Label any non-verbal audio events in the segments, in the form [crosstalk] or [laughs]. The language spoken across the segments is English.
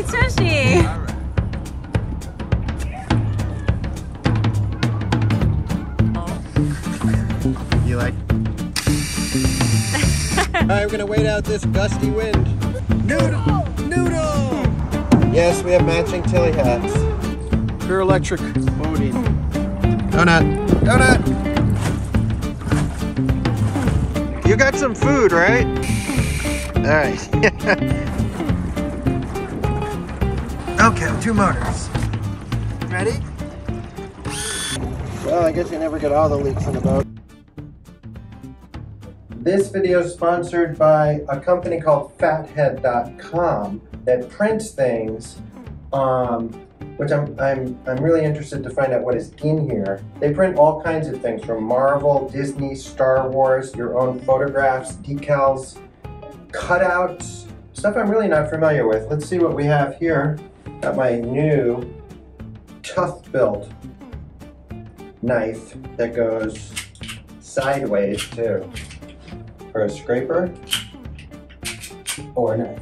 Hi, Toshi. You like? Alright, we're gonna wait out this gusty wind. Noodle! Noodle! Yes, we have matching Tilley hats. Pure electric boating. Donut! Donut! You got some food, right? Alright. [laughs] okay, two motors. Ready? Well, I guess you never get all the leaks in the boat. This video is sponsored by a company called Fathead.com that prints things, um, which I'm, I'm, I'm really interested to find out what is in here. They print all kinds of things from Marvel, Disney, Star Wars, your own photographs, decals, cutouts, stuff I'm really not familiar with. Let's see what we have here. Got my new Toughbuilt knife that goes sideways too for a scraper or a knife.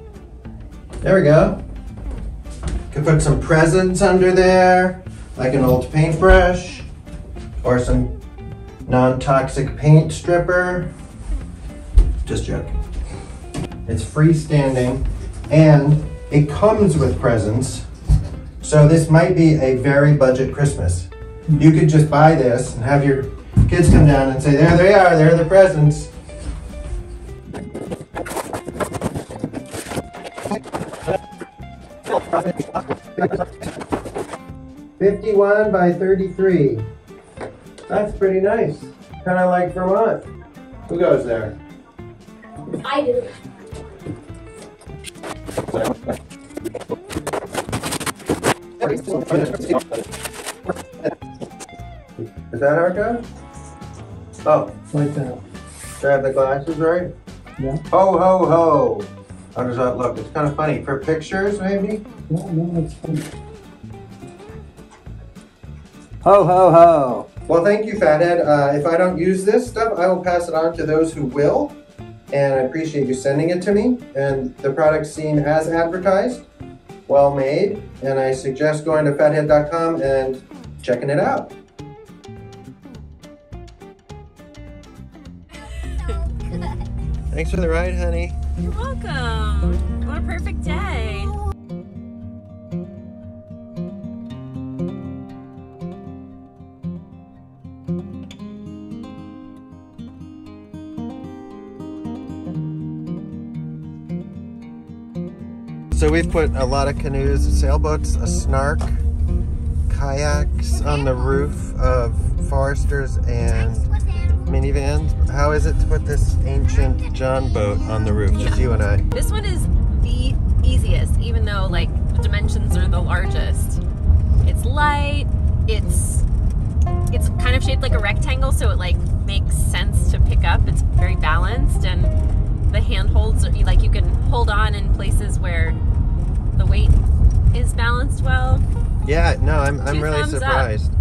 [laughs] There we go. Could put some presents under there, like an old paintbrush, or some non-toxic paint stripper. Just joking. It's freestanding and it comes with presents. So this might be a very budget Christmas. You could just buy this and have your kids come down and say, there they are, there are the presents. Fifty-one by thirty-three. That's pretty nice. Kind of like Vermont. Who goes there? I do. Is that our guy? Oh, Like that. do I have the glasses right? Yeah. Ho, ho, ho. How does that look? It's kind of funny. For pictures, maybe? No, no, that's fine. Ho, ho, ho. Well, thank you, Fathead. Uh, if I don't use this stuff, I will pass it on to those who will. And I appreciate you sending it to me. And the products seem as advertised, well made. And I suggest going to fathead.com and checking it out. [laughs] Thanks for the ride, honey. You're welcome. What a perfect day. So we've put a lot of canoes, sailboats, a snark, kayaks on the roof of Foresters and minivans. How is it to put this ancient Jon boat on the roof? Just you and I. This one is the easiest, even though like the dimensions are the largest. It's light, it's it's kind of shaped like a rectangle, so it like makes sense to pick up. It's very balanced and the handholds are like you can hold on in places where the weight is balanced well. Yeah, no, I'm, I'm Two really surprised. up.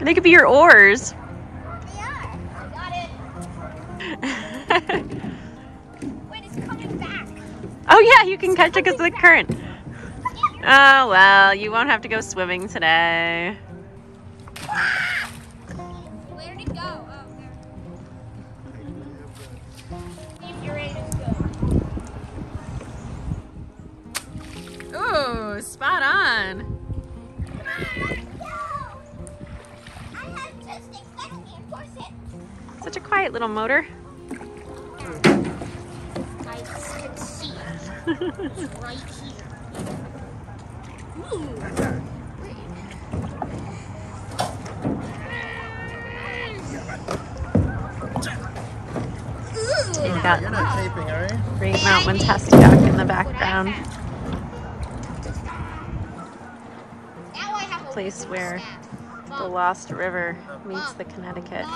They could be your oars. Yeah, got it. [laughs] Wait, it's coming back. Oh yeah, you can catch it because of the current. Oh well, you won't have to go swimming today. Ah! Where did it go? Oh, there. See if you're ready to go. Ooh, spot on. Such a quiet little motor. I can see it. Right here. Ooh. got You're not taping? Great Mount Wantastiquet in the background. Now I have a Place where the Lost River meets the Connecticut.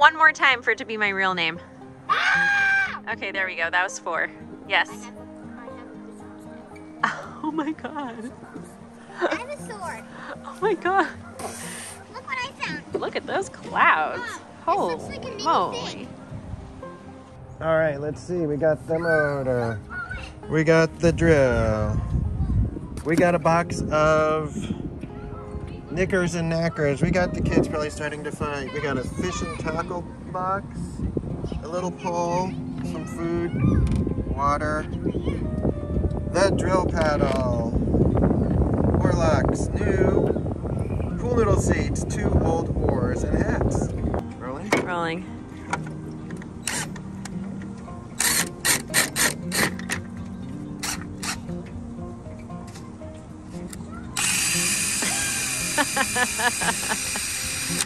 One more time for it to be my real name. Ah! Okay, there we go. That was four. Yes. I have, I have. Oh my god. I have a sword. Oh my god. Look what I found. Look at those clouds. Mom, this looks like Holy moly. All right, let's see. We got the motor. We got the drill. We got a box of knickers and knackers. We got the kids probably starting to fight. We got a fish and tackle box, a little pole, some food, water, the drill paddle, oarlocks, new pool noodle seats, two old oars, and hats. Rolling. Rolling.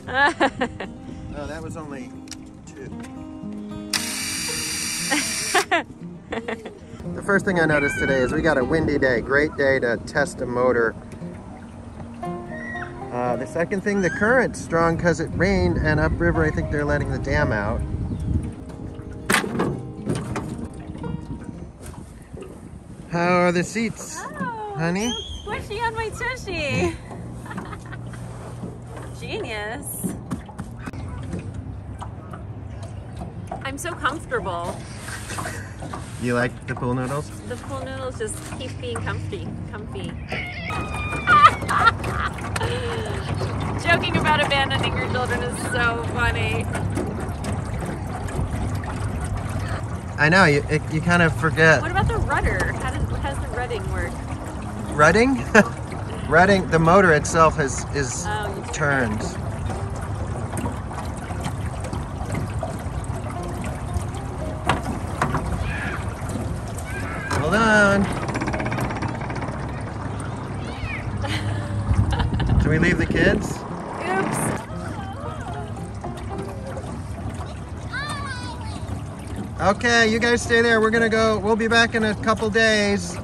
No, that was only two. the first thing I noticed today is we got a windy day. Great day to test a motor. Uh, the second thing, the current's strong because it rained and upriver I think they're letting the dam out. How are the seats, Oh, honey? Squishy on my tushy. Genius. I'm so comfortable. You like the pool noodles? The pool noodles just keep being comfy, comfy. [laughs] Joking about abandoning your children is so funny. I know, you, it, you kind of forget. What about the rudder? How does, how does the rutting work? Rutting? [laughs] Rutting, the motor itself is, is Oh, turns. Hold on. Do we leave the kids? Oops. Okay, you guys stay there. We're gonna go. We'll be back in a couple days.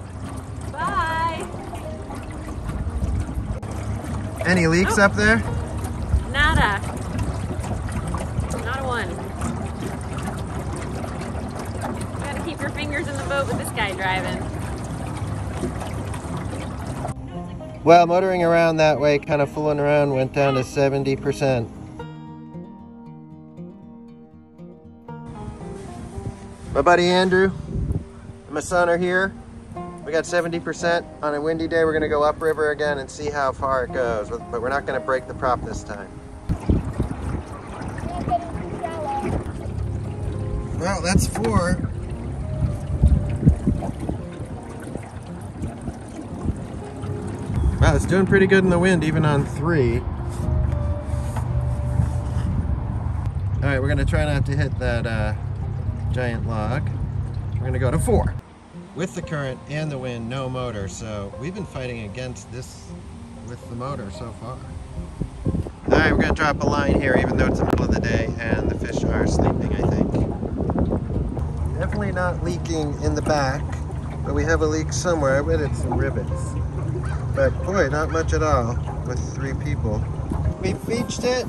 Any oh. leaks Oh. up there? Nada. Not a one. You gotta keep your fingers in the boat with this guy driving. Well, motoring around that way, kind of fooling around, went down to 70%. My buddy Andrew and my son are here. We got 70% on a windy day. We're gonna go upriver again and see how far it goes, but we're not gonna break the prop this time. Well, that's four. Wow, it's doing pretty good in the wind, even on three. All right, we're gonna try not to hit that uh, giant log. We're gonna go to four. With the current and the wind, no motor, so we've been fighting against this with the motor so far. All right, we're gonna drop a line here, even though it's the middle of the day and the fish are sleeping, I think. Definitely not leaking in the back, but we have a leak somewhere. I bet it's some rivets. But boy, not much at all with three people. We beached it.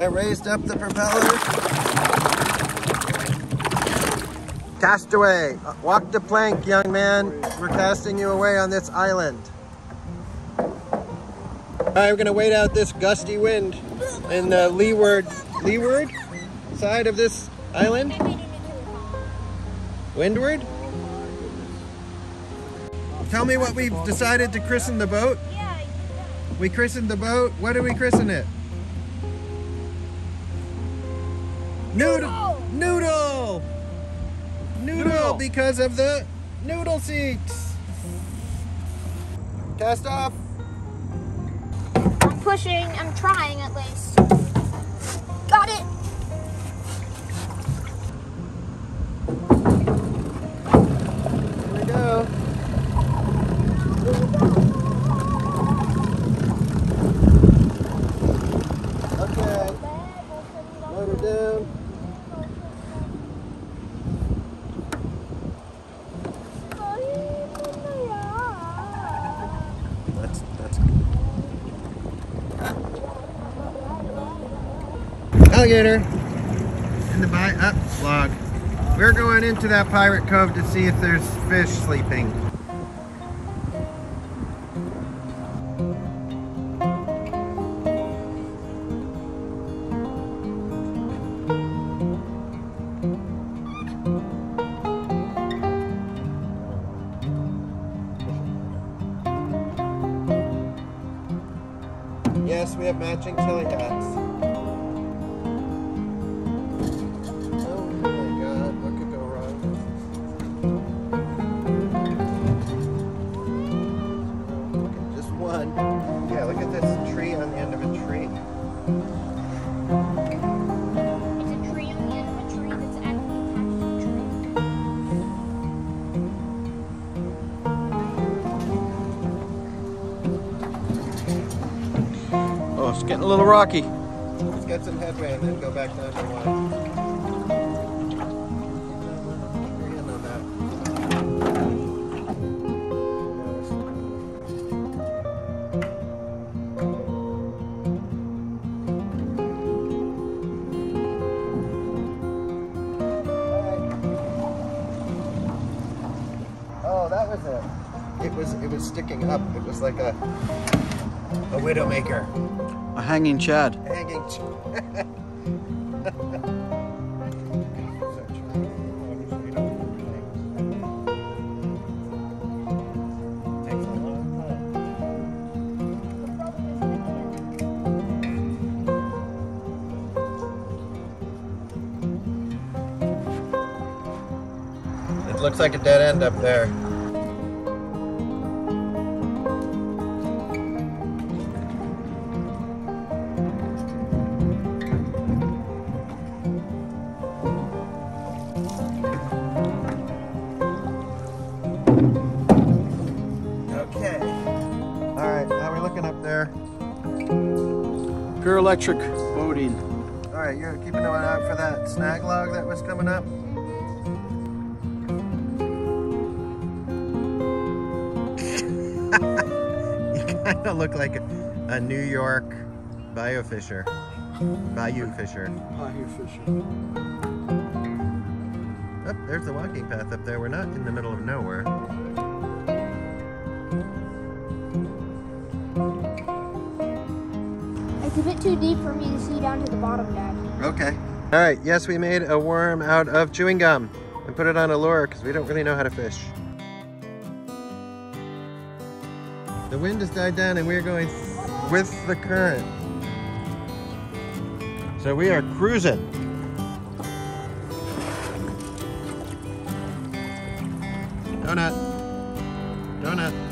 I raised up the propeller. Cast away. Uh, Walk the plank, young man. We're casting you away on this island. All right, we're gonna wait out this gusty wind in the leeward, leeward side of this island. Windward? Tell me what we've decided to christen the boat. We christened the boat. What do we christen it? Noodle. Noodle. Noodle because of the noodle seats. Cast off. I'm pushing. I'm trying at least. Alligator in the by up uh, log. We're going into that pirate cove to see if there's fish sleeping. Yes, we have matching Tilley hats. It's getting a little rocky. Let's get some headway and then go back down to one. Oh, that was it. It was it was sticking up. It was like a a widowmaker. A hanging chad. A long time. It looks like a dead end up there. Electric boating. All right, you're keeping an eye out for that snag log that was coming up. [laughs] you kind of look like a, a New York biofisher. bayou fisher. Bayou fisher. Bayou fishing. Oh, there's the walking path up there. We're not in the middle of nowhere. Too deep for me to see down to the bottom, Dad. Okay. All right, yes, we made a worm out of chewing gum and put it on a lure because we don't really know how to fish. The wind has died down and we're going with the current. So we are cruising. Donut. Donut.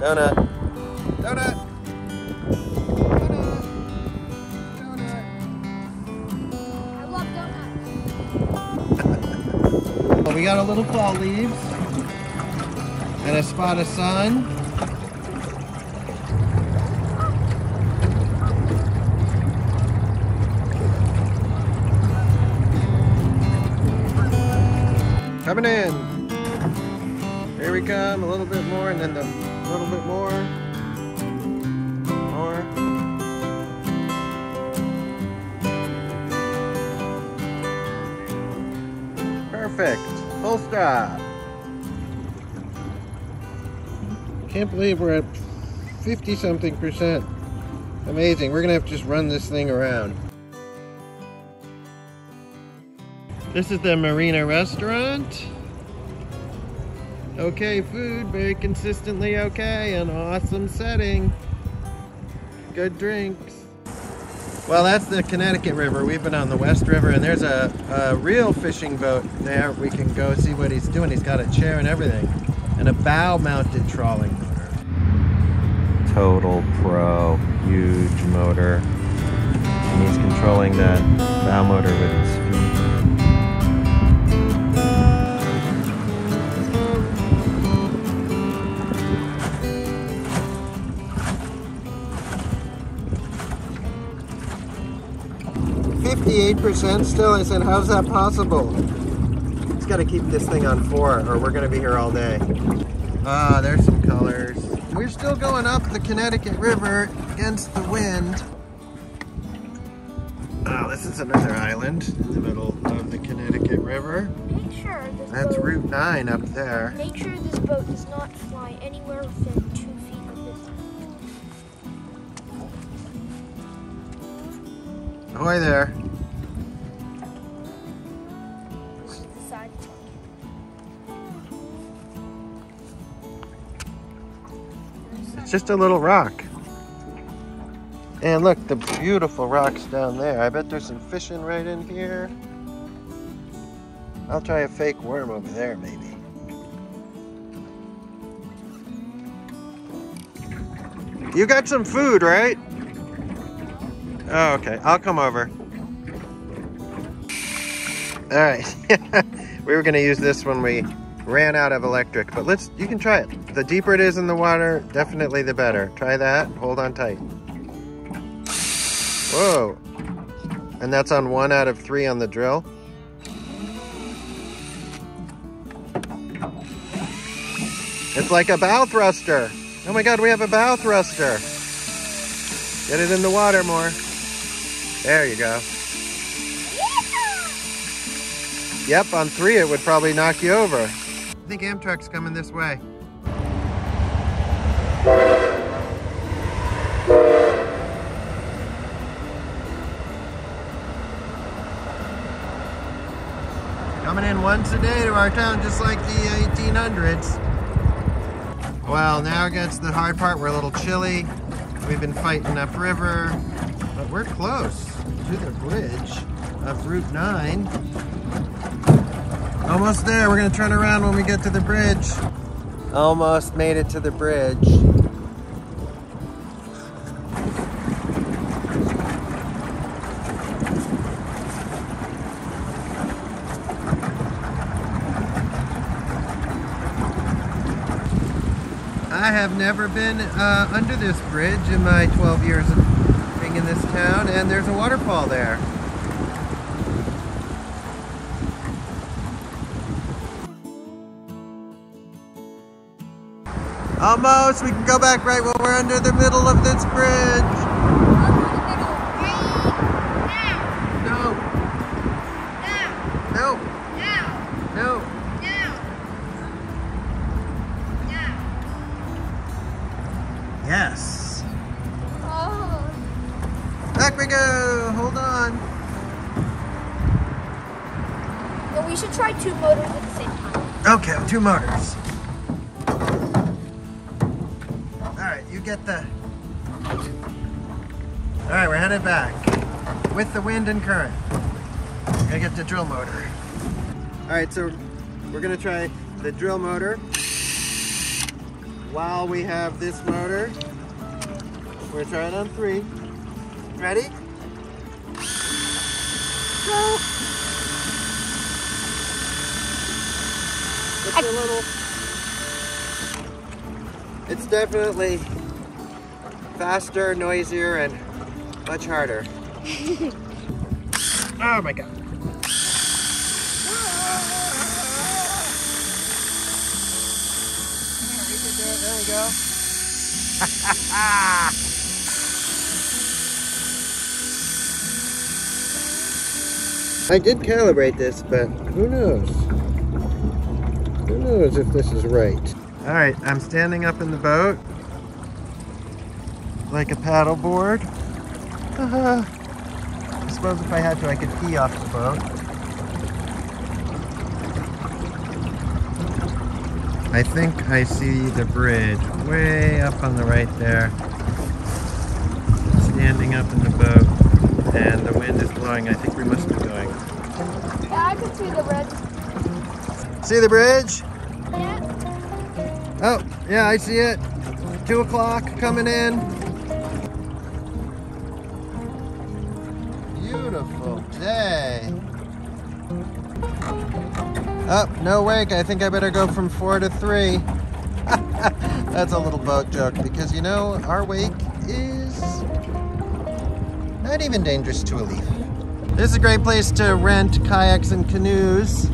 Donut. Donut. Donut. Donut. I love donuts. Well, we got a little fall leaves and a spot of sun. Coming in. Come, a little bit more, and then the, a little bit more. More. Perfect. Full stop. Can't believe we're at 50 something percent. Amazing. We're going to have to just run this thing around. This is the Marina restaurant. Okay food, very consistently okay, an awesome setting. Good drinks. Well, that's the Connecticut River. We've been on the West River, and there's a, a real fishing boat there. We can go see what he's doing. He's got a chair and everything, and a bow-mounted trolling motor. Total pro, huge motor. And he's controlling that bow motor with his feet. Fifty-eight percent still. I said, how's that possible? It's got to keep this thing on four, or we're gonna be here all day. Ah, there's some colors. We're still going up the Connecticut River against the wind. Oh, this is another island in the middle of the Connecticut River. Make sure this That's boat, Route 9 up there. Make sure this boat does not fly anywhere within two feet of this. Ahoy there. It's just a little rock. And look, the beautiful rocks down there. I bet there's some fishing right in here. I'll try a fake worm over there, maybe. You got some food, right? Oh, okay. I'll come over. All right. [laughs] we were going to use this when we ran out of electric, but let's, you can try it. The deeper it is in the water, definitely the better. Try that. Hold on tight. Whoa. And that's on one out of three on the drill. It's like a bow thruster. Oh my God, we have a bow thruster. Get it in the water more. There you go. Yep, on three it would probably knock you over. Think Amtrak's coming this way. Coming in once a day to our town, just like the 1800s. Well, now gets the hard part. We're a little chilly. We've been fighting upriver, but we're close to the bridge of Route 9. Almost there. We're gonna turn around when we get to the bridge. Almost made it to the bridge. I have never been uh, under this bridge in my 12 years of being in this town, and there's a waterfall there. Almost, we can go back right when we're under the middle of this bridge. No, no, no. Yes. Oh, Back we go. Hold on. no, we should try two motors at the same time. Okay, two motors. You get the. All right, we're headed back with the wind and current. Gotta get the drill motor. All right, so we're gonna try the drill motor while we have this motor. We're gonna try it on three. Ready? Go. It's a little. It's definitely faster, noisier, and much harder. [laughs] oh my god. There we go. I did calibrate this, but who knows? Who knows if this is right? All right, I'm standing up in the boat like a paddleboard. Uh, I suppose if I had to, I could pee off the boat. I think I see the bridge way up on the right there. Standing up in the boat, and the wind is blowing. I think we must be going. Yeah, I can see the red. See the bridge? Yeah. Oh, yeah, I see it. Two o'clock coming in. Beautiful day. Oh, no wake. I think I better go from four to three. [laughs] That's a little boat joke because you know, our wake is not even dangerous to a leaf. This is a great place to rent kayaks and canoes.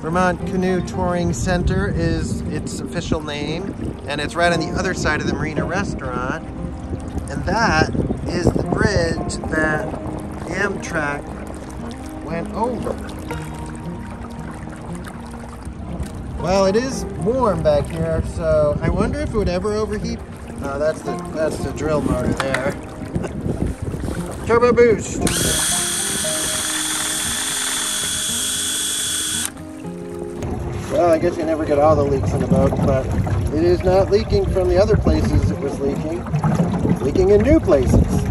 Vermont Canoe Touring Center is its official name. and it's right on the other side of the Marina restaurant. And that is the bridge that Amtrak went over. Well, it is warm back here, so I wonder if it would ever overheat. No, that's the that's the drill motor there. [laughs] Turbo boost. Well, I guess you never get all the leaks in the boat, but it is not leaking from the other places it was leaking. It's leaking in new places.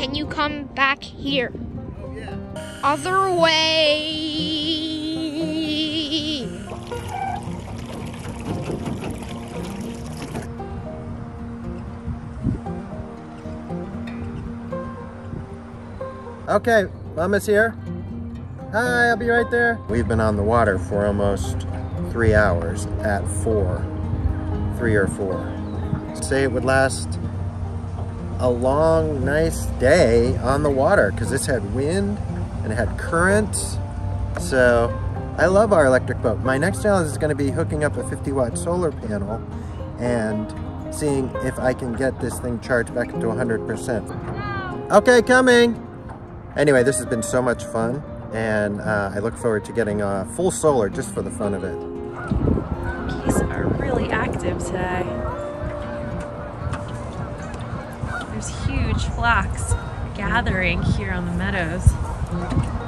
Can you come back here? Oh yeah. Other way. Okay, Mama's here. Hi, I'll be right there. We've been on the water for almost three hours at four, three or four. Say it would last a long, nice day on the water because this had wind and it had current. So I love our electric boat. My next challenge is going to be hooking up a 50 watt solar panel and seeing if I can get this thing charged back to 100%. Okay, coming. Anyway, this has been so much fun, and uh, I look forward to getting a full solar just for the fun of it. Geese are really active today. There's huge flocks gathering here on the meadows.